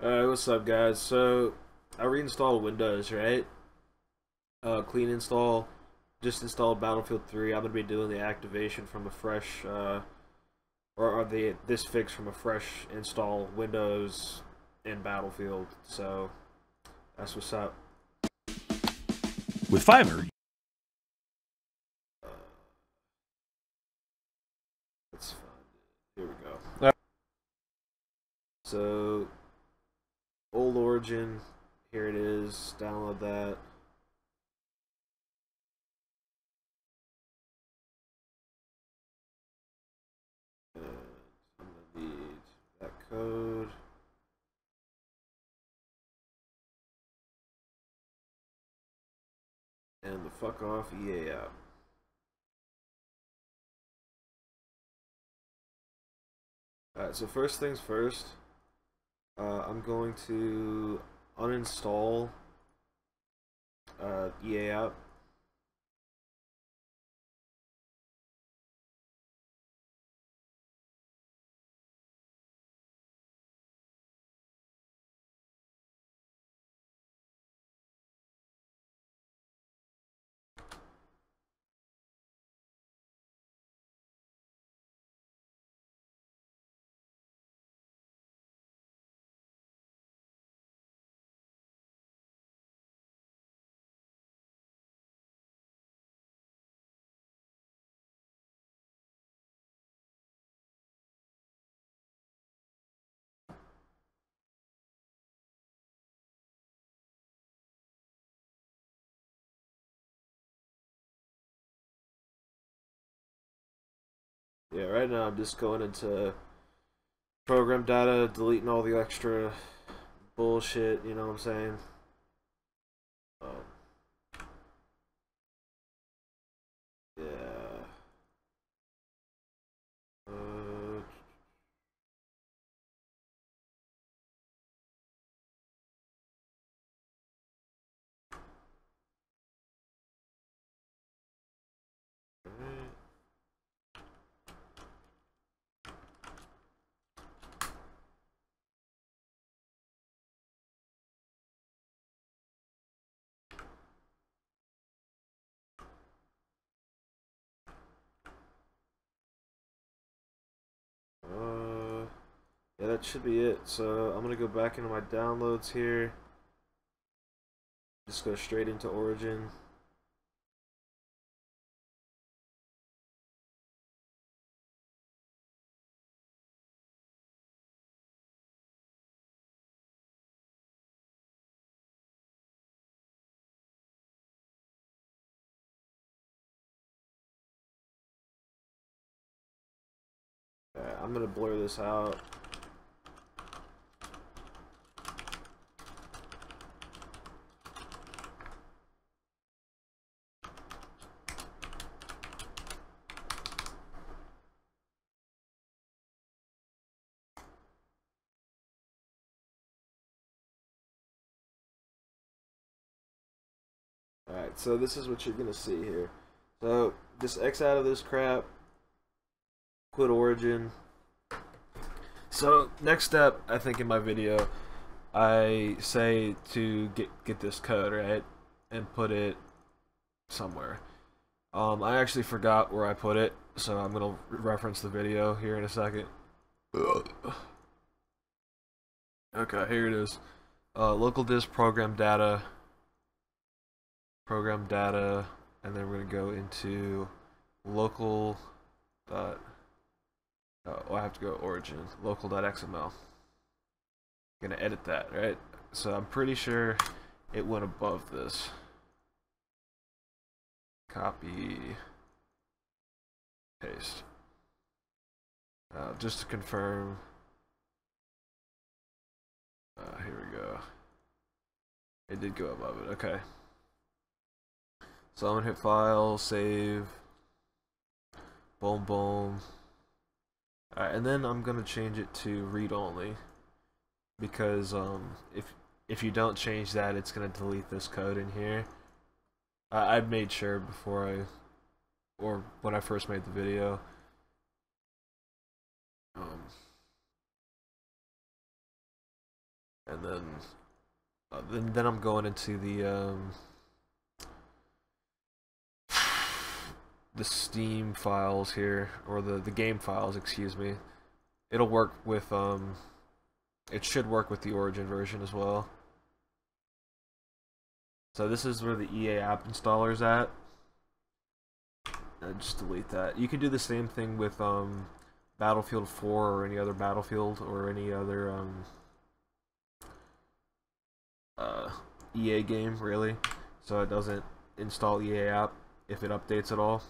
Alright, what's up guys? So, I reinstalled Windows, right? Uh, clean install. Just installed Battlefield 3. I'm going to be doing the activation from a fresh, uh, or, or the this fix from a fresh install Windows and Battlefield. So, that's what's up. With Fiverr, Let's find it. Here we go. So, origin, here it is. Download that. And I'm gonna need that code. And the fuck off EA app. Alright, so first things first, uh, I'm going to uninstall uh, EA app. Yeah, right now I'm just going into program data, deleting all the extra bullshit, you know what I'm saying? Um, yeah. Uh, alright. Uh, yeah, that should be it. So I'm gonna go back into my downloads here. Just go straight into Origin. I'm gonna blur this out. Alright, so this is what you're gonna see here. So just X out of this crap, quit origin. So next step, I think in my video, I say to get get this code right and put it somewhere. Um, I actually forgot where I put it, so I'm gonna reference the video here in a second. Okay, here it is. Uh, local disk program data, program data, and then we're gonna go into local dot Oh, I have to go origin, local.xml. Gonna edit that, right? So I'm pretty sure it went above this. Copy, paste. Uh, just to confirm. Uh, here we go. It did go above it, okay. So I'm gonna hit file, save, boom, boom. And then I'm gonna change it to read only because um, if if you don't change that, it's gonna delete this code in here. I, I made sure before I or when I first made the video. Um, and then uh, then then I'm going into the um, the Steam files here or the the game files, excuse me. It'll work with um, it should work with the Origin version as well. So this is where the EA app installer is at. I just delete that. You can do the same thing with um, Battlefield 4 or any other Battlefield or any other um, uh, EA game, really. So it doesn't install EA app if it updates at all.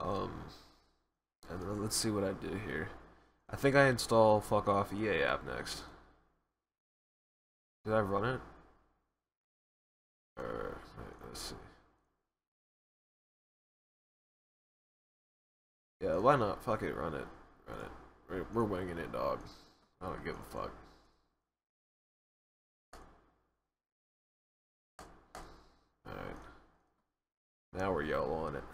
Um, and then let's see what I do here. I think I install fuck off EA app next. Did I run it? Or, let's see. Yeah, why not? Fuck it, run it. Run it. We're, we're winging it, dog. I don't give a fuck. Alright. Now we're yellow on it.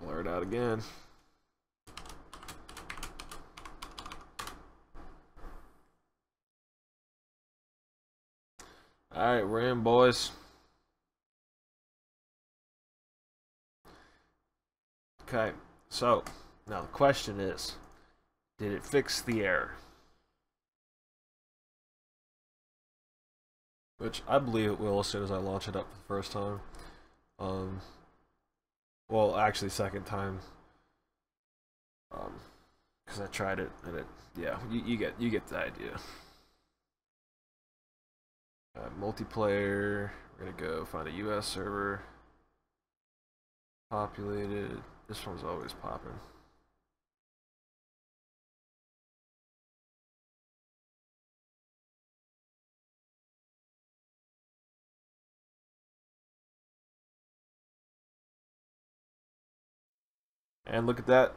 I blurred out again. Alright, we're in, boys. Okay, so now the question is did it fix the error? Which I believe it will as soon as I launch it up for the first time. Um, well, actually, second time. Um, because I tried it and it, yeah, you, you get you get the idea. Uh, multiplayer. We're gonna go find a U.S. server. Populated. This one's always popping. And look at that.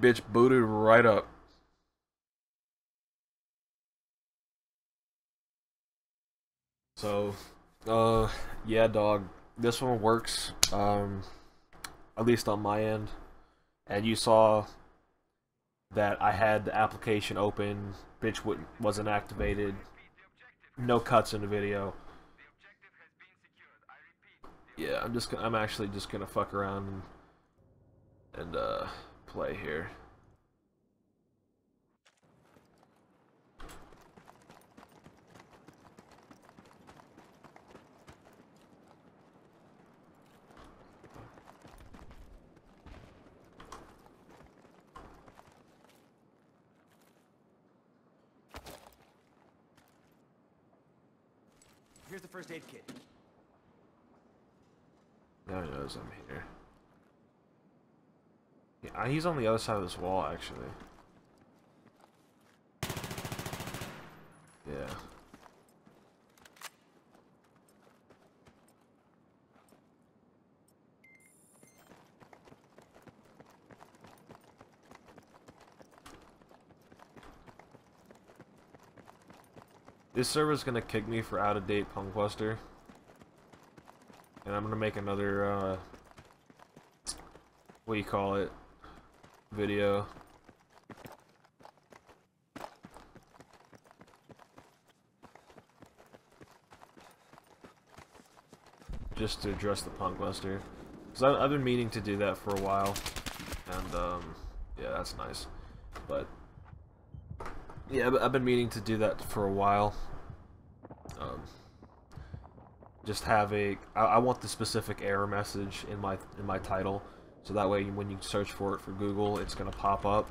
Bitch booted right up. So, uh, yeah, dog. This one works, um, at least on my end. And you saw that I had the application open, bitch wouldn't, wasn't activated, no cuts in the video. Yeah, I'm just, gonna, I'm actually just gonna fuck around and, and uh, play here. Here's the first aid kit. Now he knows I'm here. Yeah, he's on the other side of this wall, actually. Yeah. This server's gonna kick me for out-of-date Punkbuster. And I'm gonna make another, uh, what do you call it, video. Just to address the Punkbuster. Because I've been meaning to do that for a while. And, um, yeah, that's nice. But, yeah, I've been meaning to do that for a while. Um, just have a. I, I want the specific error message in my in my title, so that way when you search for it for Google, it's gonna pop up.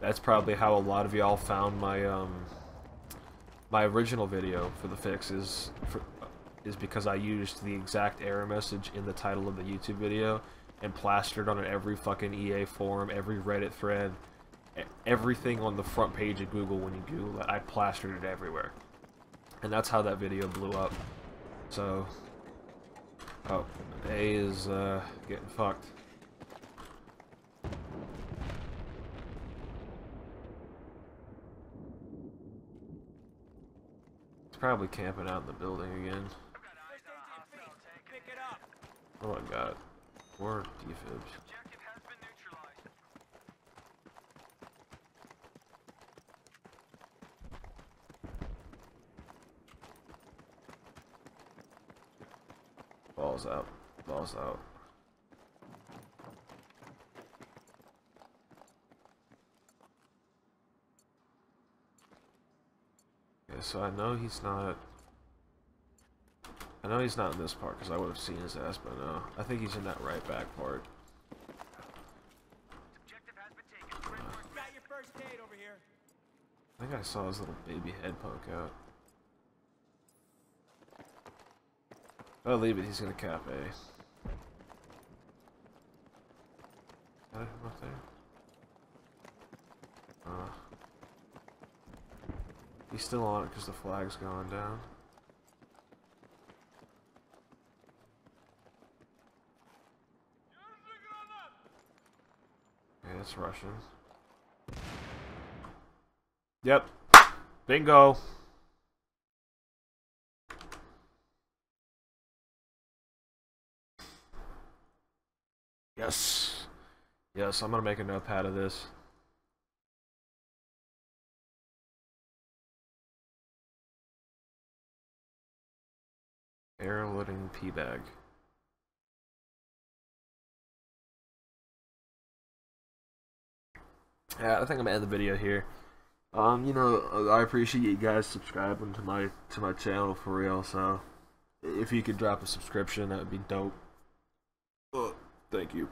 That's probably how a lot of y'all found my um my original video for the fix is for, is because I used the exact error message in the title of the YouTube video and plastered on every fucking EA forum, every Reddit thread, everything on the front page of Google when you Google. I plastered it everywhere. And that's how that video blew up. So, oh, A is uh, getting fucked. Probably camping out in the building again. Oh my god. More defibs. Balls out. Balls out. So I know he's not... I know he's not in this part because I would have seen his ass by now. I think he's in that right back part. Uh. I think I saw his little baby head poke out. If I leave it, he's gonna cap A. Is that him up there? He's still on it because the flag's gone down. Okay, that's Russian. Yep. Bingo. Yes. Yes, I'm gonna make a notepad of this. Air loading P bag. Yeah, I think I'm gonna end the video here. Um, you know, I appreciate you guys subscribing to my to my channel for real. So, if you could drop a subscription, that would be dope. Thank you.